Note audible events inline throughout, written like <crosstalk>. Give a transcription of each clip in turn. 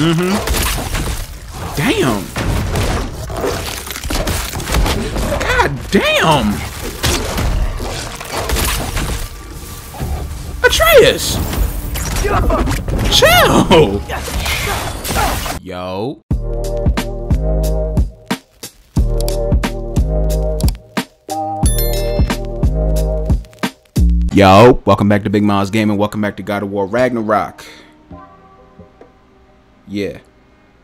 Mm-hmm. Damn. God damn. Atreus. Chill. Yo. Yo, welcome back to Big Myles Gaming. And welcome back to God of War Ragnarok. Yeah.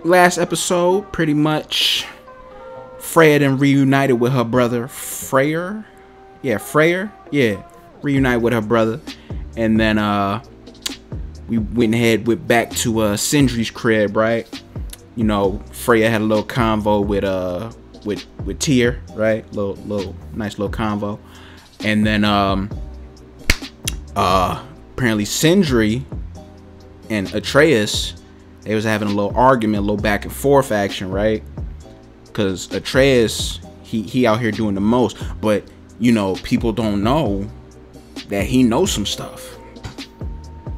Last episode, pretty much, Freya then reunited with her brother Freyr. Yeah, Freyr. Yeah, reunited with her brother, and then uh, we went ahead went back to uh Sindri's crib, right? You know, Freya had a little convo with uh with with Tyr, right? Little little nice little convo, and then um uh apparently Sindri and Atreus they was having a little argument, a little back and forth action, right? Cause Atreus he he out here doing the most, but you know people don't know that he knows some stuff.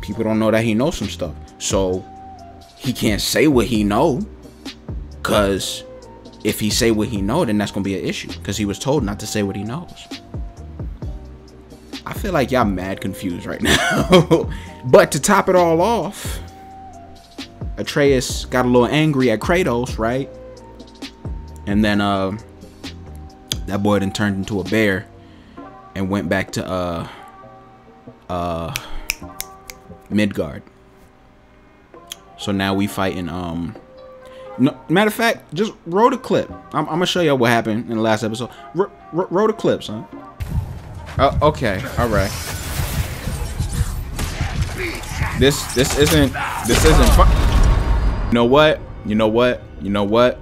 People don't know that he knows some stuff, so he can't say what he know. Cause if he say what he know, then that's gonna be an issue. Cause he was told not to say what he knows. I feel like y'all mad confused right <laughs> now. but to top it all off, Atreus got a little angry at Kratos, right? And then uh that boy then turned into a bear and went back to uh uh Midgard. So now we fighting um no, matter of fact, just roll the clip. I'm, I'm gonna show y'all what happened in the last episode. Roll the clip, son. Oh, okay, all right. This this isn't this isn't. You know what? You know what? You know what?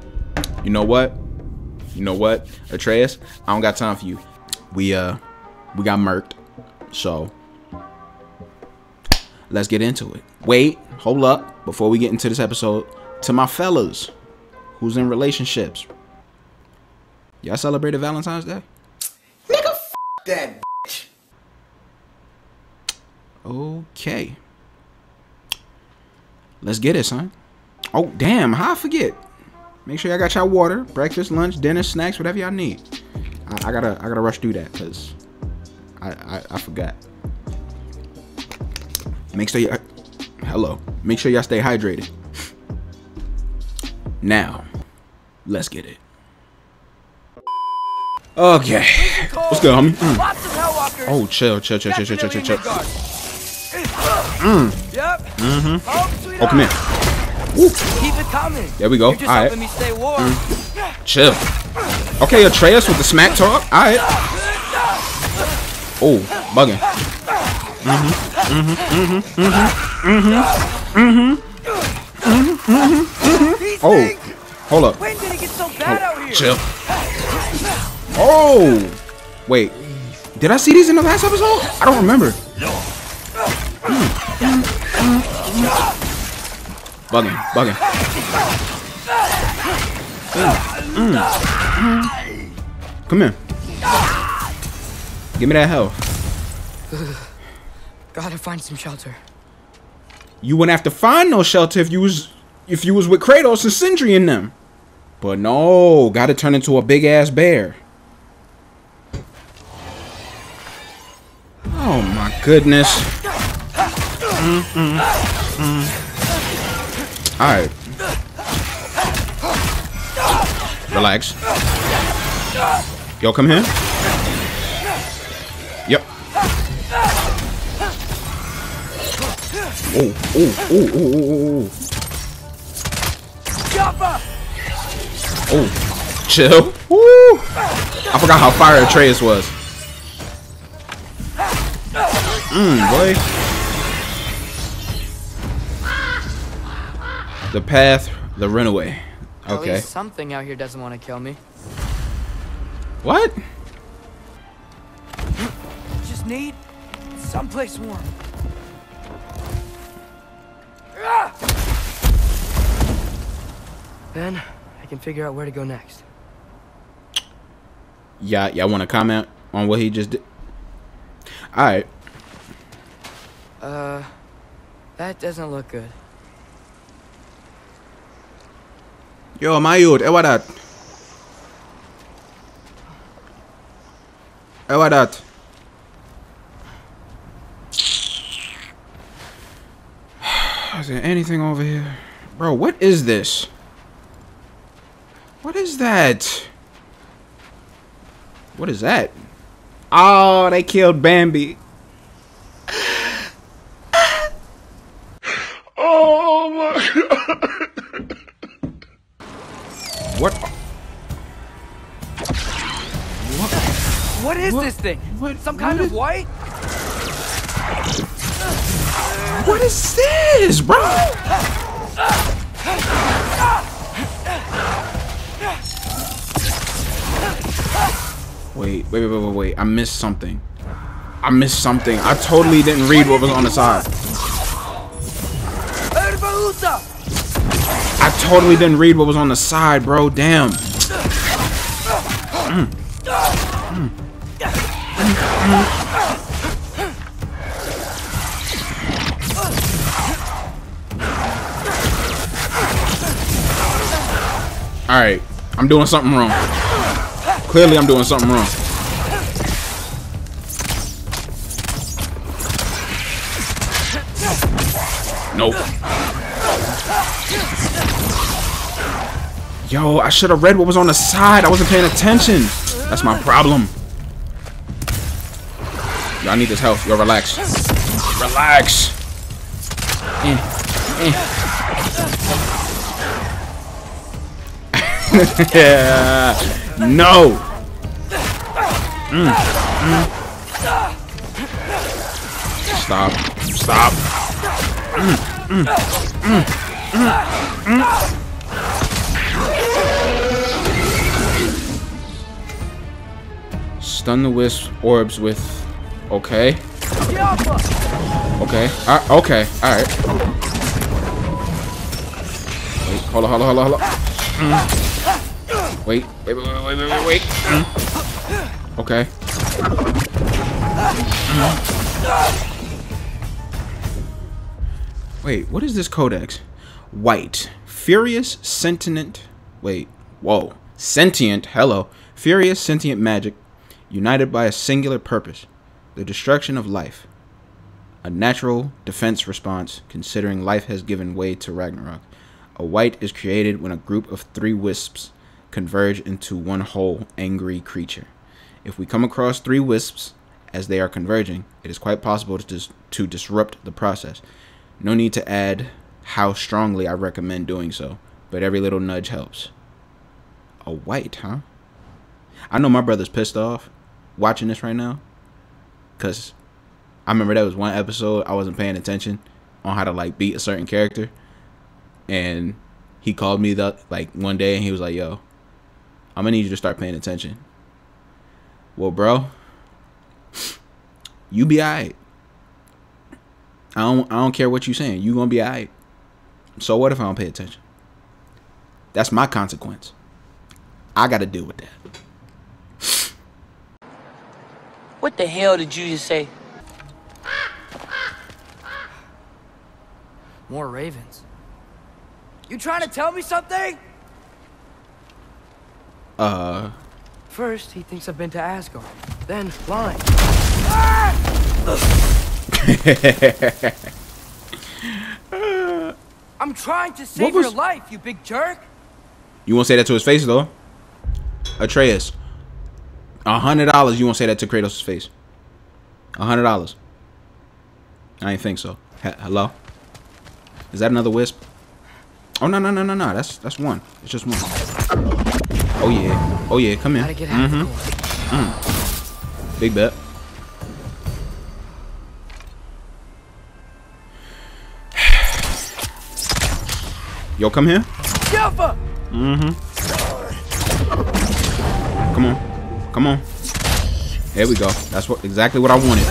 You know what? You know what? Atreus, I don't got time for you. We uh we got murked. So let's get into it. Wait, hold up before we get into this episode. To my fellas who's in relationships. Y'all celebrated Valentine's Day? Nigga, f that bitch. Okay. Let's get it, son. Oh, damn. How I forget? Make sure y'all got y'all water, breakfast, lunch, dinner, snacks, whatever y'all need. I, I gotta, I gotta rush through that because I, I, I forgot. Make sure y'all hello. Make sure y'all stay hydrated. <laughs> Now, let's get it. Okay. What's good, homie? Mm. Lots of Hellwalkers. Oh, chill, chill, chill, chill, chill, chill, chill, chill. Mm. Yep. Mm-hmm. Oh, come here. Keep it coming. There we go. All right. helping me stay warm. Chill. Okay, Atreus with the smack talk. All right. Oh, bugging. Oh, hold up. When did it get so bad out here? Chill. Oh, wait. Did I see these in the last episode? I don't remember. Bugging, bugging. Mm, mm. Come here. Give me that health. Gotta find some shelter. You wouldn't have to find no shelter if you was if you was with Kratos and Sindri in them. But no, gotta turn into a big ass bear. Oh my goodness. Mm, mm, mm. Alright. Relax. Yo, come here. Yep. Oh, oh, oh, oh, oh, oh. Jumpa! Oh, chill. Woo! I forgot how fire Atreus was. Mmm, boy. The path, the runaway. At Okay. least something out here doesn't want to kill me. What? Just need someplace warm. Then I can figure out where to go next. Y'all, y'all want to comment on what he just did? All right. Uh, that doesn't look good. Yo, Mayud, eh, what that? What that? Is there anything over here? Bro, what is this? What is that? What is that? Oh, they killed Bambi. Is What- this thing? what- Some what kind is- of white? What is this, bro? Wait, wait, wait, wait, wait, wait. I missed something. I missed something. I totally didn't read what was on the side. I totally didn't read what was on the side, bro. Damn. All right, I'm doing something wrong. Clearly, I'm doing something wrong. Nope. Yo, I should have read what was on the side. I wasn't paying attention. That's my problem. I need this help. Yo, relax. Relax. Eh, eh. <laughs> yeah. No. Mm, mm. Stop. Stop. Mm, mm, mm, mm. Stun the wisp orbs with. Okay. Okay. Uh, okay. All right. Wait. Hold on. Hold on. Hold on. Hold on. Mm. Wait. Wait. Wait. Wait. Wait. Wait. Wait. Mm. Okay. Mm. Wait. What is this codex? Wight. Furious sentient. Wait. Whoa. Sentient. Hello. Furious sentient magic united by a singular purpose the destruction of life. A natural defense response, considering life has given way to Ragnarok. A wight is created when a group of three wisps converge into one whole angry creature. If we come across three wisps as they are converging, it is quite possible to, dis- to disrupt the process. No need to add how strongly I recommend doing so, but every little nudge helps. A wight, huh? I know my brother's pissed off watching this right now because I remember there was one episode I wasn't paying attention on how to like beat a certain character, and he called me the like one day and he was like, "Yo, I'm gonna need you to start paying attention." Well, bro, you be alright. I don't I don't care what you saying. You gonna be alright. So what if I don't pay attention? That's my consequence. I got to deal with that. What the hell did you just say? More ravens. You trying to tell me something? Uh, First, he thinks I've been to Asgard. Then, lying. <laughs> I'm trying to save was- your life, you big jerk. you won't say that to his face though. Atreus, a hundred dollars. You won't say that to Kratos' face. A hundred dollars. I ain't think so. He- hello. Is that another wisp? Oh no no no no no. That's that's one. It's just one. Oh yeah. Oh yeah. Come in. Mm-hmm. coin. Big bet. Yo, come here. Jaffa! Come on. Come on. There we go. That's what exactly what I wanted.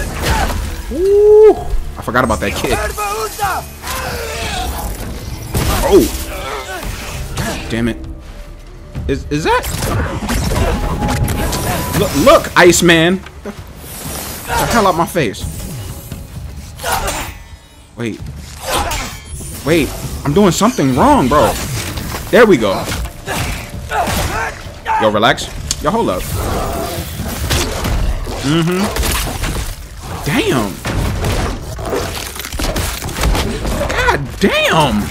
Ooh. I forgot about that kick. Oh. God damn it. Is is that? Look, look, Iceman. The hell out my face. Wait. Wait. I'm doing something wrong, bro. There we go. Yo, relax. Yo, hold up. Mm-hmm. Damn. God damn.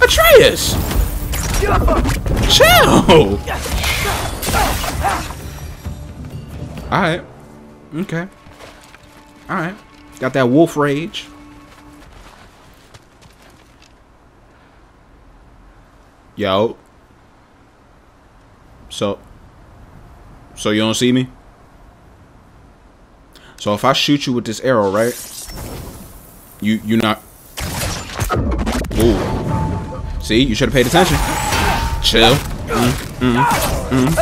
Atreus. Chill. All right. Okay. All right. Got that wolf rage. Yo. So. So you don't see me? So if I shoot you with this arrow, right? You you not. Ooh. See, you should have paid attention. Chill. Mm, mm, mm.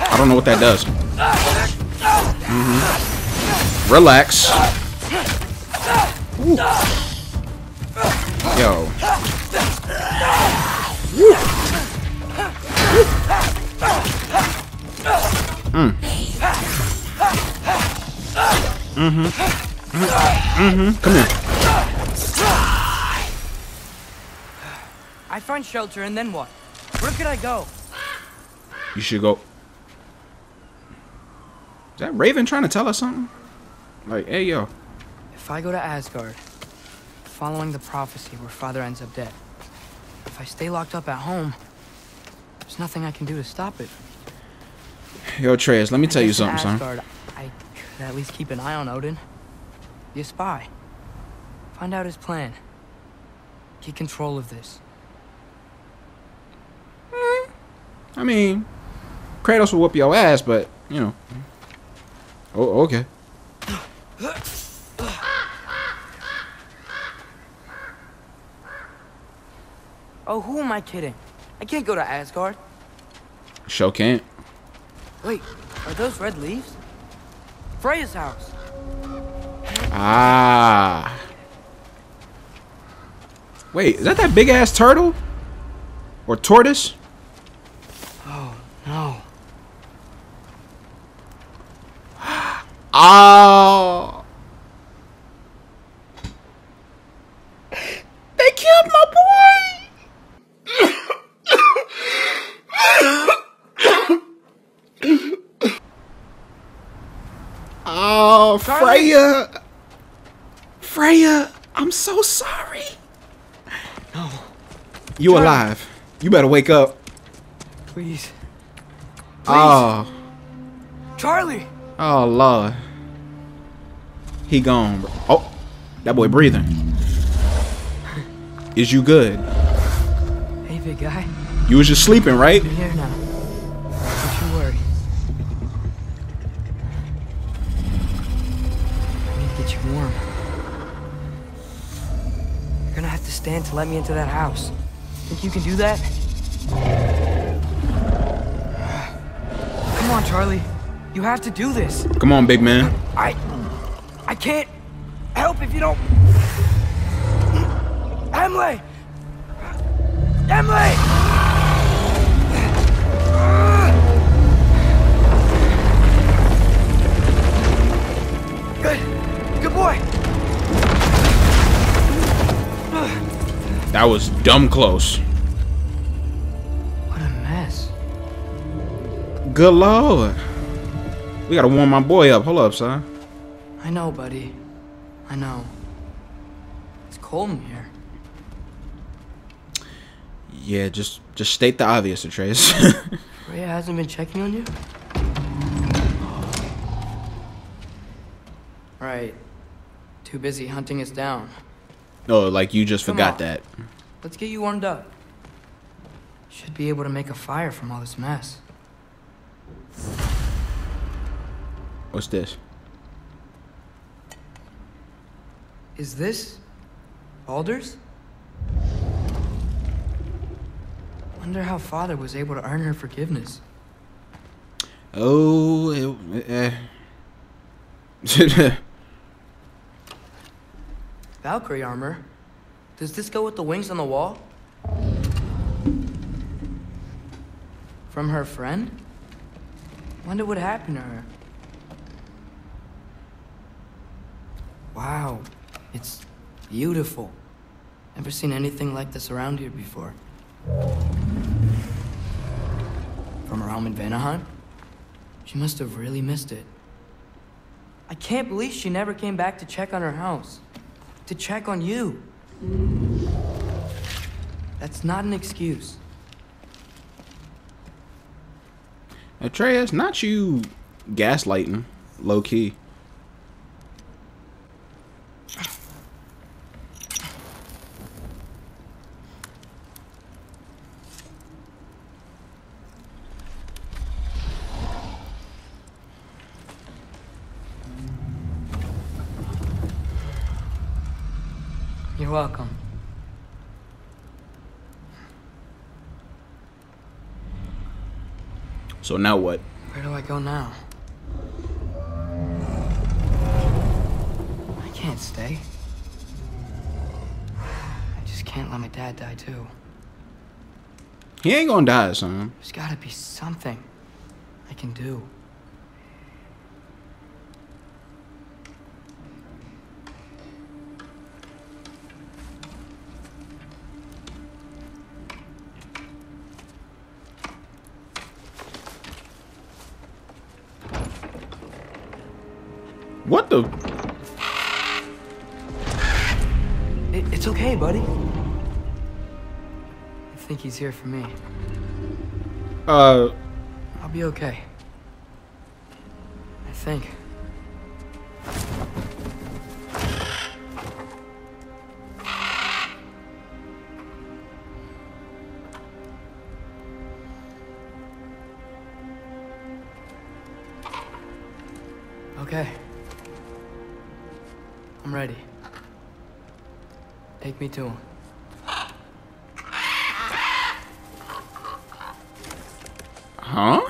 I don't know what that does. Mm-hmm. Relax. Ooh. Yo. Mm. Mm-hmm. Mm-hmm. Come here. I find shelter and then what? Where could I go? You should go. Is that Raven trying to tell us something? Like, hey, yo. If I go to Asgard, following the prophecy where father ends up dead, if I stay locked up at home, there's nothing I can do to stop it. Yo, Treyas, let me tell you something, son. Asgard, I could at least keep an eye on Odin. Be a spy. Find out his plan. Get control of this. Mm-hmm. I mean, Kratos will whoop your ass, but, you know. Oh, okay. Oh, who am I kidding? I can't go to Asgard. Show can't. Wait, are those red leaves? Freya's house. Ah. Wait, is that that big ass turtle? Or tortoise? Oh, no. Oh. <gasps> They killed my boy. oh, Freya. Freya, I'm so sorry. No. You Charlie. alive. You better wake up. Please. Oh. Charlie! Oh Lord. He gone. Bro. Oh, that boy breathing. <laughs> Is you good? Hey, big guy. You was just sleeping, right? You're here now. Don't you worry. I need to get you warm. You're gonna have to stand to let me into that house. Think you can do that? Come on, Charlie. You have to do this. Come on, big man. I... I can't help if you don't... Emily! Emily! Good. Good boy. That was dumb close. What a mess. Good Lord. We gotta warm my boy up. Hold up, son. I know, buddy. I know. It's cold in here. Yeah, just just state the obvious, Trace. <laughs> Freya hasn't been checking on you? Right. Too busy hunting us down. Oh, like you just Come forgot on. that. Let's get you warmed up. Should be able to make a fire from all this mess. What's this? Is this Alders? Wonder how father was able to earn her forgiveness. Oh, it, eh. <laughs> Valkyrie armor? Does this go with the wings on the wall? From her friend? Wonder what happened to her. Wow, it's beautiful. Never seen anything like this around here before. From her home in Vanaheim? She must have really missed it. I can't believe she never came back to check on her house. To check on you. That's not an excuse. Atreus, not you gaslighting, low key. You're welcome. So now what? Where do I go now? I can't stay. I just can't let my dad die too. He ain't gonna die, son. There's gotta be something I can do. Buddy. I think he's here for me. Uh, I'll be okay. I think. Okay. I'm ready. Take me to him. huh?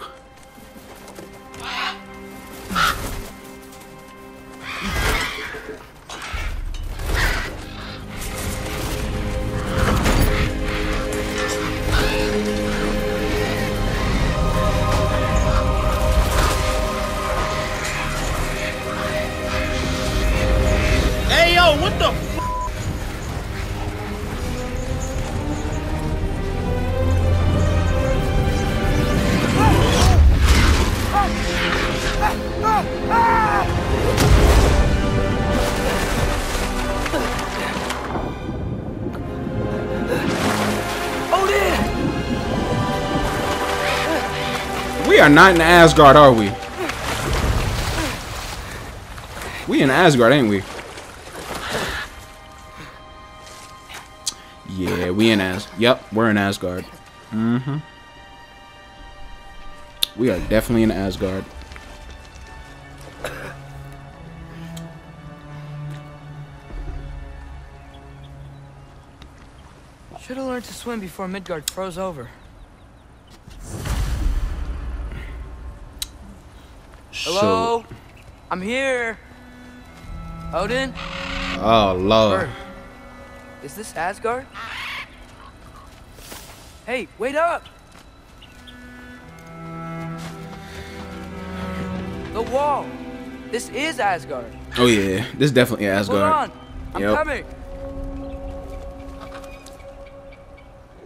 Are not in Asgard, are we? We in Asgard, ain't we? Yeah, we in As. Yep, we're in Asgard. Mm-hmm. We are definitely in Asgard. Should have learned to swim before Midgard froze over. Hello? I'm here. Odin? So, oh lord. Is this Asgard? Hey, wait up! The wall! This is Asgard. Oh yeah, this is definitely Hold Asgard. on! I'm Yep. coming!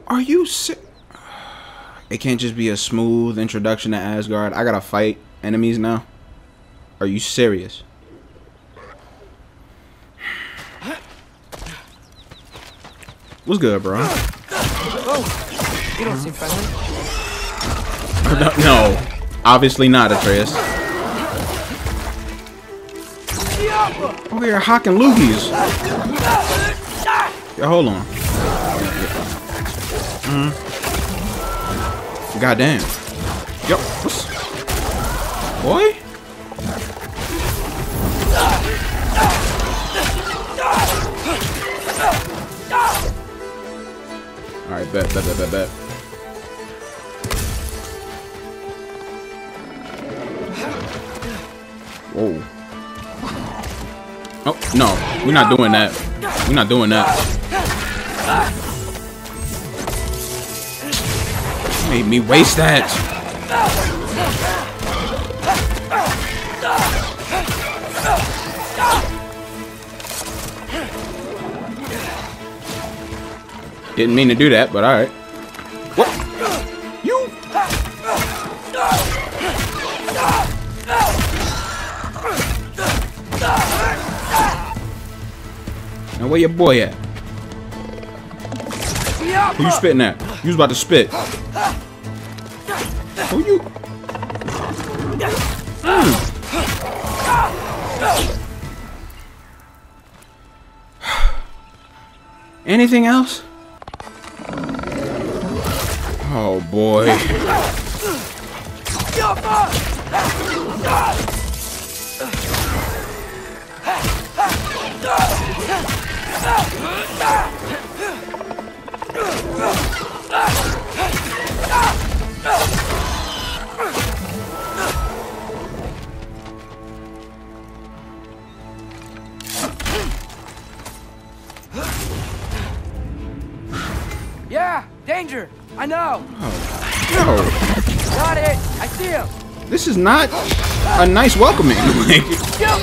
Are you si- It can't just be a smooth introduction to Asgard. I gotta fight enemies now. Are you serious? What's good, bro? Oh! You don't seem friendly. no, no, obviously not, Atreus. Over here hawking loogies. Yeah, hold on. Mm. Goddamn. Yo, what's... Boy? Bet, bet, bet, bet, bet. Whoa. Oh, no. We're not doing that. We're not doing that. Made me waste that. Didn't mean to do that, but alright. What? You? Now where your boy at? Who you spitting at? You was about to spit. Who you? Hmm. <sighs> Anything else? Boy. <laughs> this is not a nice welcoming. Like, <laughs> yep.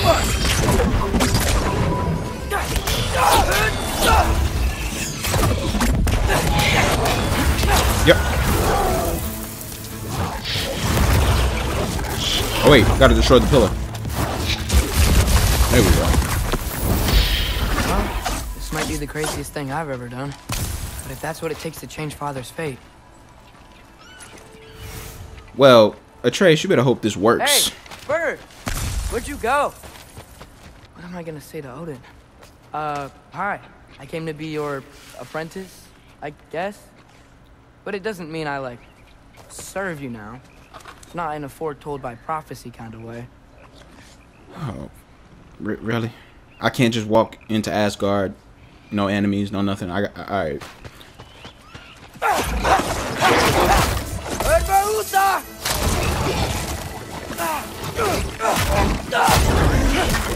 Oh wait, gotta destroy the pillar. There we go. This might be the craziest thing I've ever done. But if that's what it takes to change Father's fate. Well, Atreus, you better hope this works. Hey, Bird! Where'd you go? What am I gonna say to Odin? Uh, hi. I came to be your apprentice, I guess. But it doesn't mean I, like, serve you now. Not in a foretold by prophecy kind of way. R- really? I can't just walk into Asgard, no enemies, no nothing. I got all right.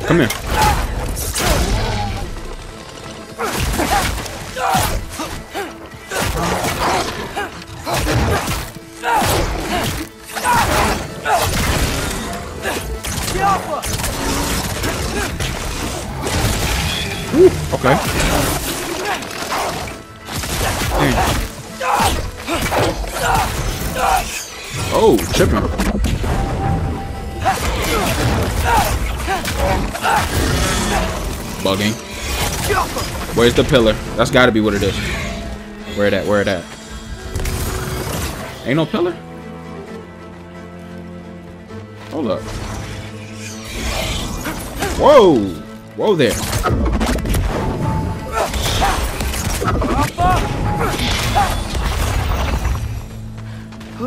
Come here. Ooh, okay. Dang. Oh, tripping. Bugging. Where's the pillar? That's gotta be what it is. Where it at? Where it at? Ain't no pillar? Hold up. Whoa! Whoa there.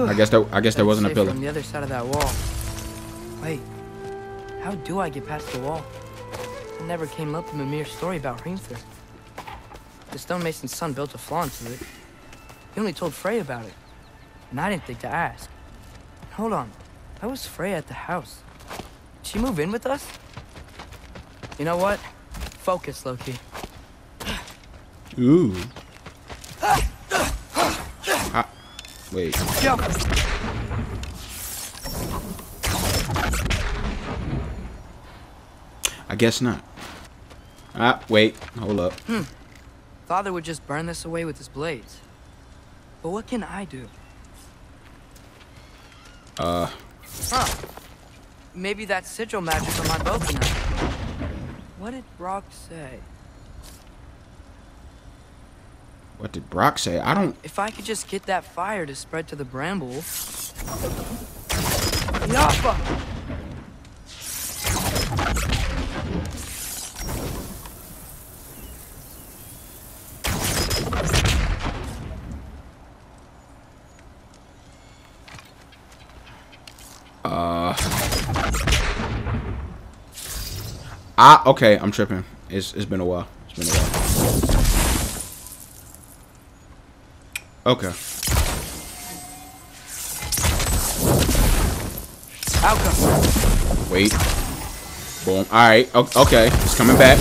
I guess that I guess there wasn't a pillar. From the other side of that wall. Wait, how do I get past the wall? It never came up in Mimir's story about Hrimthur. The stonemason's son built a flaw into it. He only told Frey about it, and I didn't think to ask. Hold on, how was Frey at the house? Did she move in with us? You know what? Focus, Loki. Ooh. Ah, wait. Jump! Guess not. Ah, wait. Hold up. Father would just burn this away with his blades. But what can I do? Uh, Huh. Maybe that sigil magic on my bow can help. What did Brock say? what did Brock say? I don't. If I could just get that fire to spread to the bramble. Yappa! Ah, okay. I'm tripping. It's it's been a while. It's been a while. Okay. Outcome. Wait. Boom. All right. O- Okay. It's coming back.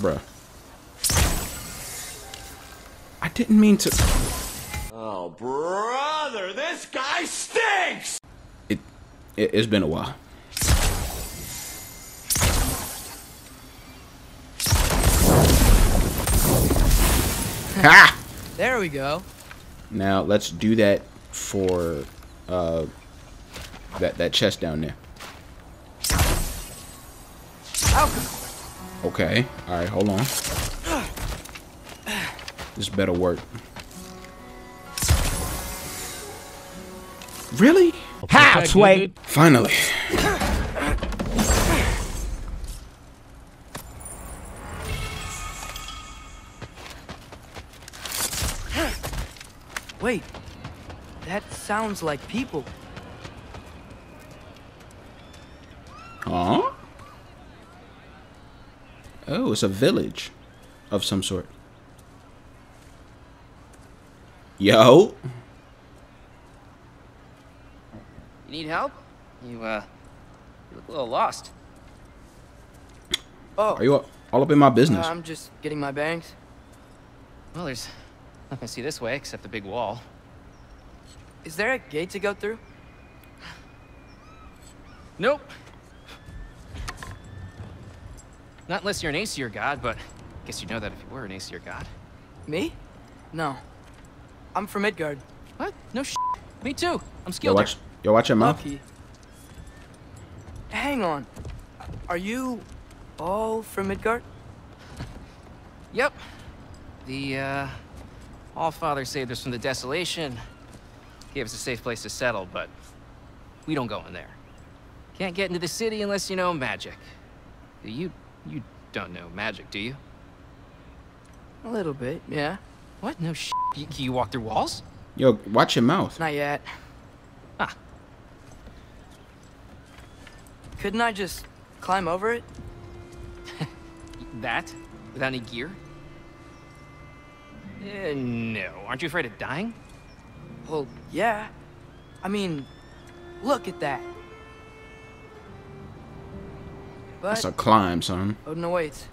Bruh. I didn't mean to. Oh, brother, this guy stinks! It, it. It's been a while. Ha! There we go. Now let's do that for uh that that chest down there. Okay. All right. Hold on. This better work. Really? How, Sway? Finally. Wait. That sounds like people. Huh? Oh, it's a village of some sort. Yo. You need help? You, uh, you look a little lost. Oh, Are you all all up in my business? I'm just getting my bangs. Well, there's nothing <laughs> to see this way except the big wall. Is there a gate to go through? Nope. Not unless you're an Aesir god, but I guess you'd know that if you were an Aesir god. Me? No. I'm from Midgard. What? No sh. Me too. I'm yo, skilled. watch. Yo, watch your mouth. Lucky. Hang on. Are you all from Midgard? <laughs> Yep. The, uh, All-Father saved us from the desolation. Gave us a safe place to settle, but we don't go in there. Can't get into the city unless you know magic. You, you don't know magic, do you? A little bit, yeah. What? No sh. You, can you walk through walls? Yo, watch your mouth. Not yet. Ah. Couldn't I just climb over it? <laughs> That? Without any gear? Eh, no. Aren't you afraid of dying? Well, yeah. I mean, look at that. That's But a climb, son. Odin awaits.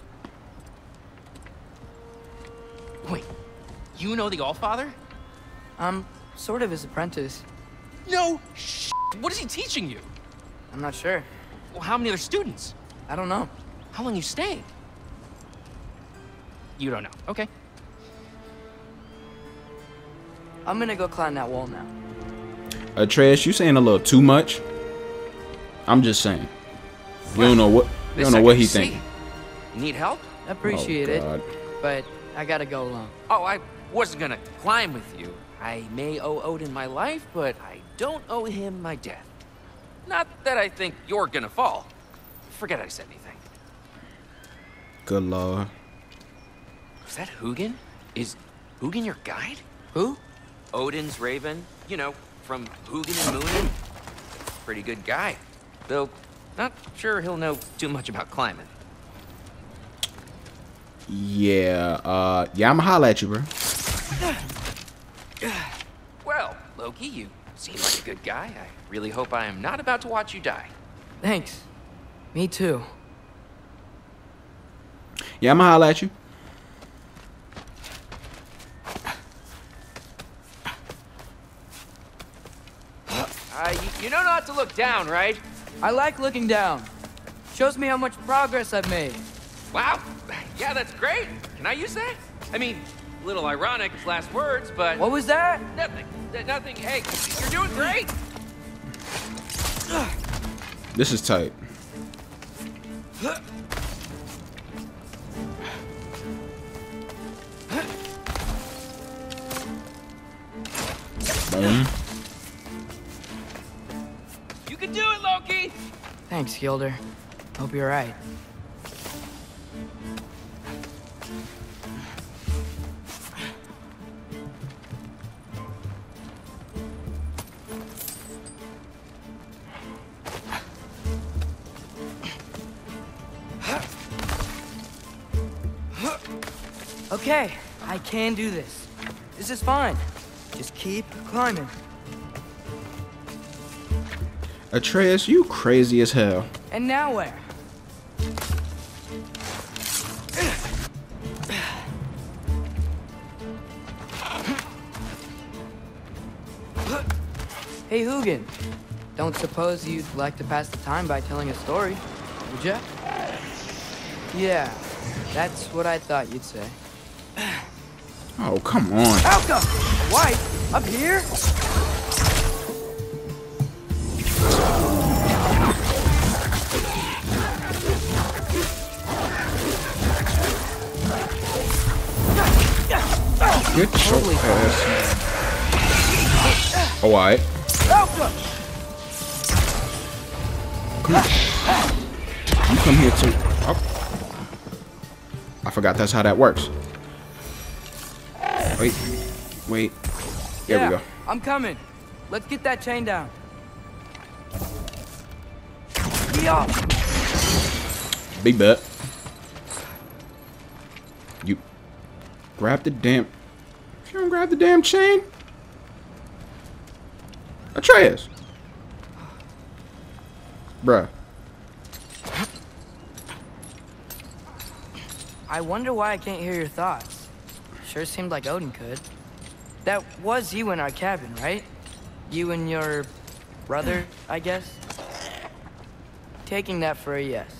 Wait, you know the Allfather? I'm sort of his apprentice. No sh. What is he teaching you? I'm not sure. Well, how many other students? I don't know. How long you staying? You don't know. Okay. I'm gonna go climb that wall now. Uh, Atreus, you saying a little too much? I'm just saying. You don't know what you don't know what can he see. thinking. You need help? Appreciate oh, it, but I gotta go alone. Oh, I wasn't gonna climb with you. I may owe Odin my life, but I don't owe him my death. Not that I think you're gonna fall. Forget I said anything. Good lord. Is that Hugin? Is Hugin your guide? Who? Odin's raven, you know, from Hugin and Munin. Pretty good guy. Though, not sure he'll know too much about climbing. Yeah, uh, yeah, I'ma holla at you, bro. Well, Loki, you seem like a good guy. I really hope I am not about to watch you die. Thanks. Me too. Yeah, I'ma holla at you. Uh, you, you know not to look down, right? I like looking down. Shows me how much progress I've made. Wow. <laughs> Yeah, that's great. Can I use that? I mean, a little ironic, it's last words, but What was that? nothing. Nothing. Hey, you're doing great. This is tight. Boom. Thanks, Gilder. Hope you're right. Okay, I can do this. This is fine. Just keep climbing. Atreus, you crazy as hell. And now where? Hey, Hugin. Don't suppose you'd like to pass the time by telling a story, would ya? Yeah, that's what I thought you'd say. Oh, come on. Alka! Wight? Up here? Get your Holy ass. Oh, alright. You come here too. Oh. I forgot that's how that works. Wait. Wait. There yeah, we go. I'm coming. Let's get that chain down. Yeah. Big bet. You grab the damn. Don't grab the damn chain. Atreus. Bruh. I wonder why I can't hear your thoughts. Sure seemed like Odin could. That was you in our cabin, right? You and your brother, I guess? Taking that for a yes.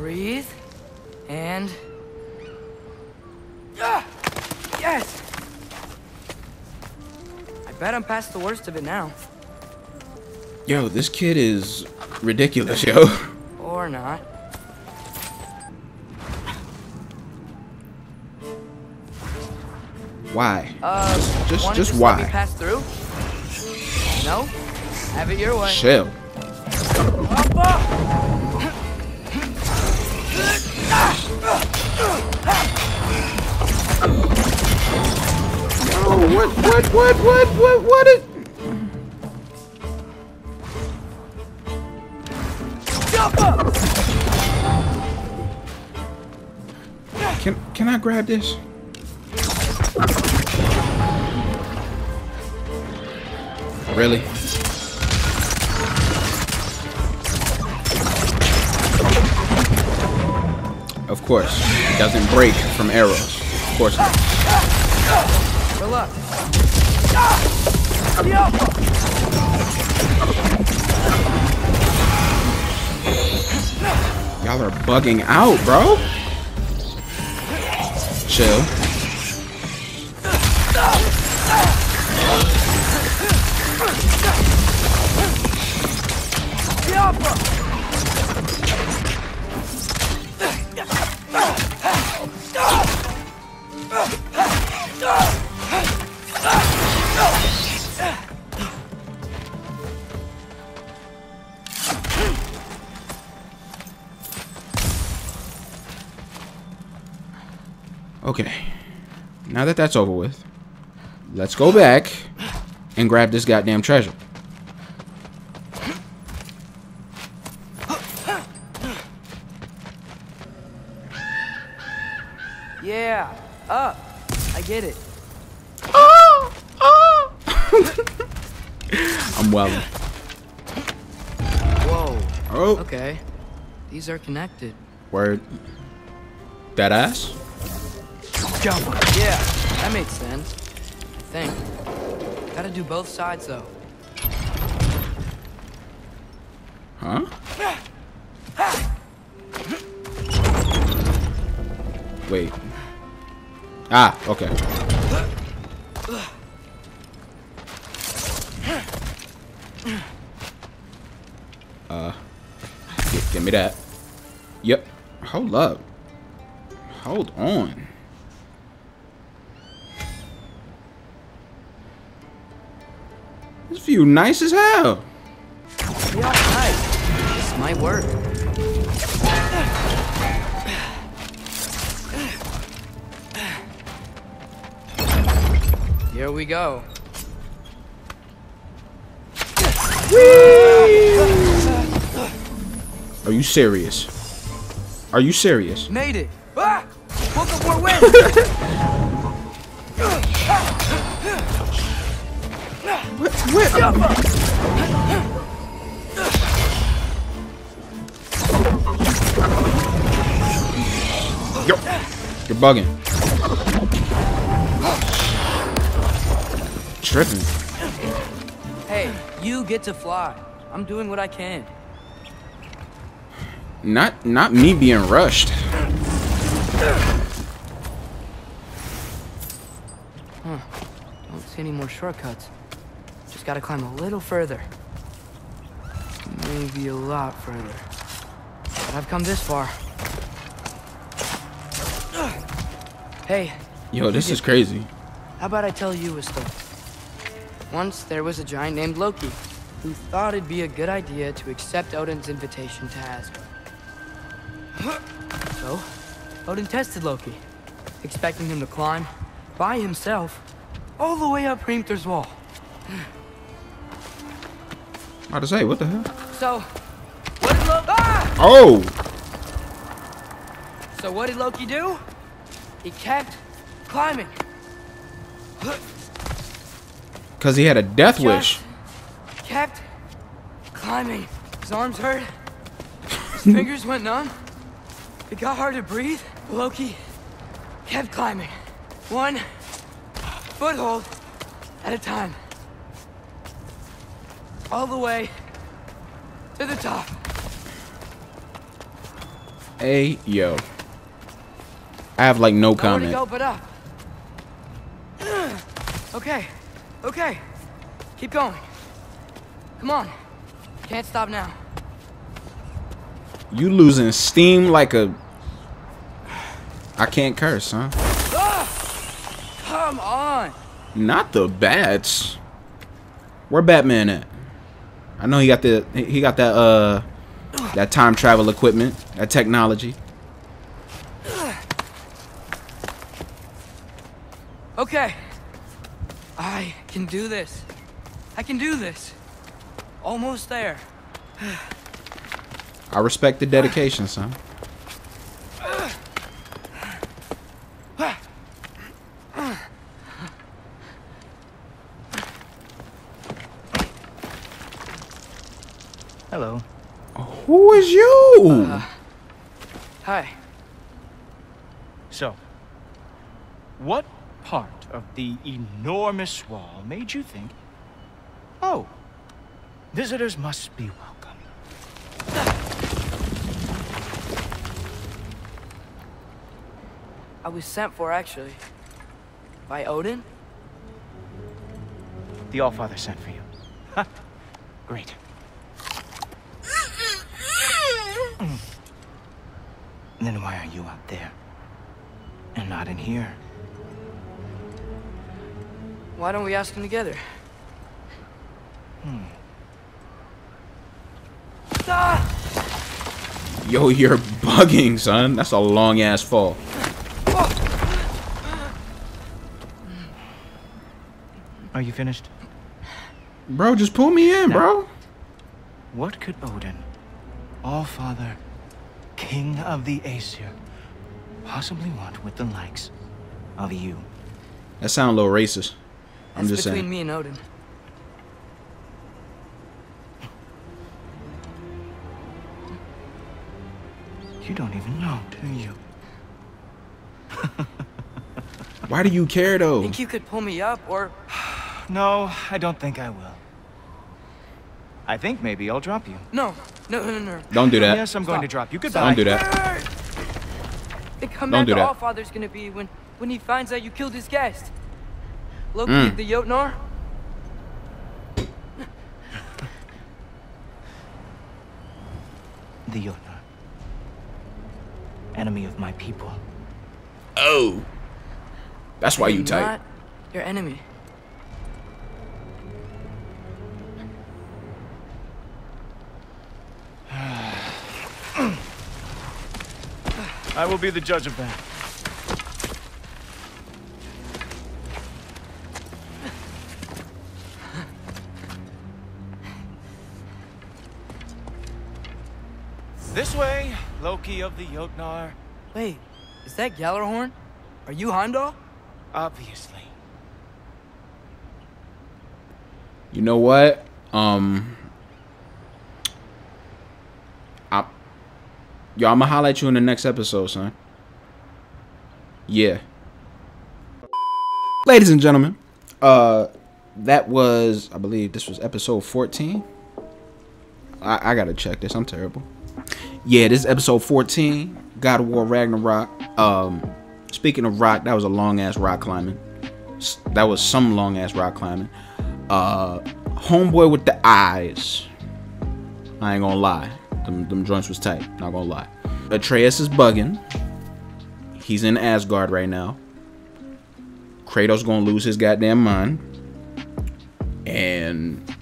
Breathe. And... Ah! Yes! I bet I'm past the worst of it now. Yo, this kid is ridiculous, yo. <laughs> Or not. Why? Uh, Just- just why? pass through? No? Have it your way. Chill. Oh, what, what, what, what, what, what is... Can, can I grab this? Really? Of course. It doesn't break from arrows. Of course not. Up. Y'all are bugging out, bro. Chill. Okay. Now that that's over with, let's go back and grab this goddamn treasure. Yeah, up. I get it. Oh, <laughs> oh. I'm well. Whoa. Oh, Okay. These are connected. word. That ass? Jump. Yeah, that makes sense. I think. Gotta do both sides though. Huh? Wait. Ah, okay. Uh, gi- give me that. Yep. Hold up. Hold on. This view nice as hell. Yeah, nice. This might work. Here we go. Are you serious? Are you serious? Made it. Ah! Woke up more Yo, you're bugging. Tripping. hey, you get to fly. I'm doing what I can. Not not me being rushed. Huh. Don't see any more shortcuts. Just gotta climb a little further. Maybe a lot further. But I've come this far. Hey, Yo, this is crazy. how about I tell you a story? Once there was a giant named Loki who thought it'd be a good idea to accept Odin's invitation to Asgard. So, Odin tested Loki, expecting him to climb by himself all the way up Hrimthur's wall. About to say, what the hell? So, what did Loki? Ah! Oh, So what did Loki do? He kept climbing. cause he had a death wish. Kept climbing. His arms hurt. <laughs> His fingers went numb. It got hard to breathe. Loki kept climbing. One foothold at a time. All the way to the top. Hey, yo. I have like no comment. go but up. Uh, <clears throat> okay, okay. Keep going. Come on. Can't stop now. You losing steam like a. I can't curse, huh? Ah, come on. Not the bats. Where Batman at? I know he got the he got that uh that time travel equipment, that technology. Okay. I can do this. I can do this. Almost there. <sighs> I respect the dedication, son. Hello. Who is you? Hi. So, what part of the enormous wall made you think, oh, visitors must be welcome? I was sent for actually. By Odin? The Allfather sent for you. Ha! Great. <laughs> Then why are you out there? And not in here? Why don't we ask him together? Hmm. Ah! Yo, you're bugging, son. That's a long ass fall. Are you finished? Bro, just pull me in, bro. What could Odin, All Father, King of the Aesir, possibly want with the likes of you? That sound a little racist. I'm That's just between saying. me and Odin. You don't even know, do you? <laughs> Why do you care though? Think you could pull me up, or <sighs> No, I don't think I will. I think maybe I'll drop you. no, no, no, no, no. Don't do that. Yes, I'm going to drop you. Goodbye. Don't do that. Think how mad do the that. Allfather's gonna be when when he finds out you killed his guest. Loki Mm. the Jotnar. The Jotnar. Enemy of my people. Oh. That's why you I'm. Not your enemy. I will be the judge of that. This way, Loki of the Jotnar. Wait, is that Gjallarhorn? Are you Heimdall? Obviously. You know what? Um. I, yo, I'm gonna highlight you in the next episode, son. Yeah. Ladies and gentlemen, uh, that was, I believe, this was episode 14. I, I gotta check this. I'm terrible. Yeah, this is episode 14, God of War Ragnarok. Um, speaking of rock, that was a long ass rock climbing. That was some long ass rock climbing. Uh, homeboy with the eyes. I ain't gonna lie, them, them joints was tight. Not gonna lie. Atreus is bugging. He's in Asgard right now. Kratos gonna lose his goddamn mind. And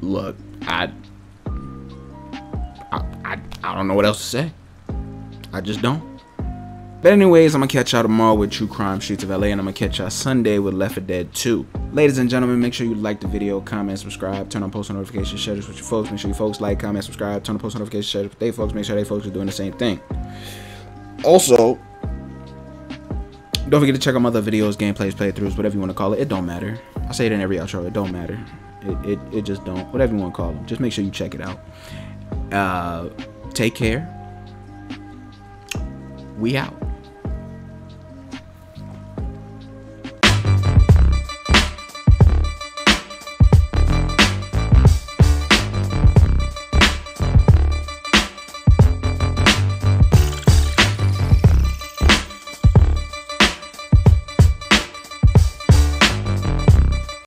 look, I, I, don't know what else to say. I just don't. But anyways, I'm gonna catch y'all tomorrow with True Crime Streets of LA, and I'm gonna catch y'all Sunday with Left 4 Dead 2. Ladies and gentlemen, make sure you like the video, comment, subscribe, turn on post notifications, share this with your folks. Make sure you folks like, comment, subscribe, turn on post notifications, share this with they folks. Make sure they folks are doing the same thing. Also, don't forget to check out my other videos, gameplays, playthroughs, whatever you want to call it. It don't matter. I say it in every outro. It don't matter. It, it, it just don't. Whatever you want to call them. Just make sure you check it out. Uh, take care. We out.